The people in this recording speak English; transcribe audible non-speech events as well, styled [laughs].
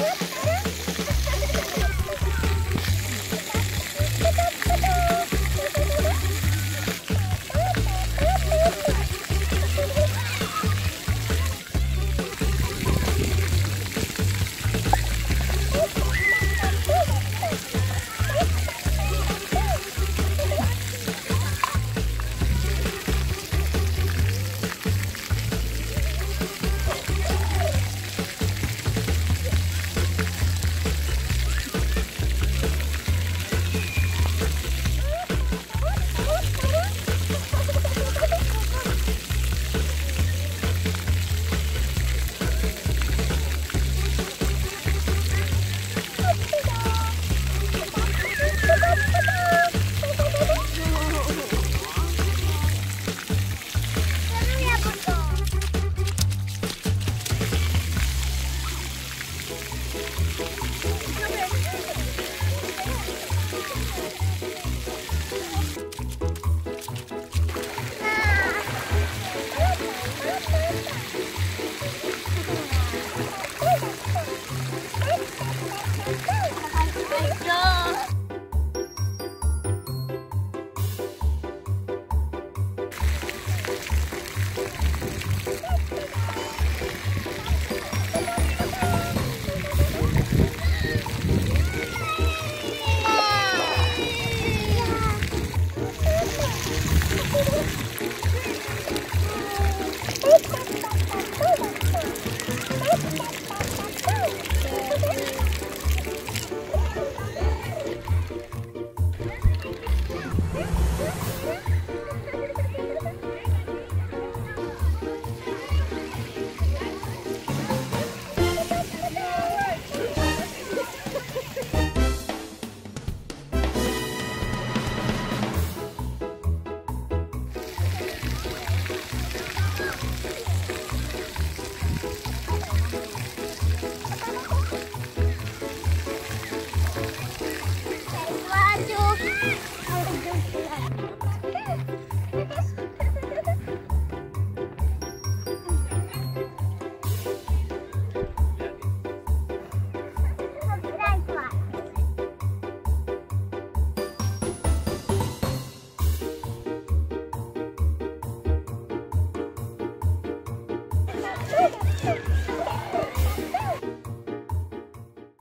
Woo! [laughs]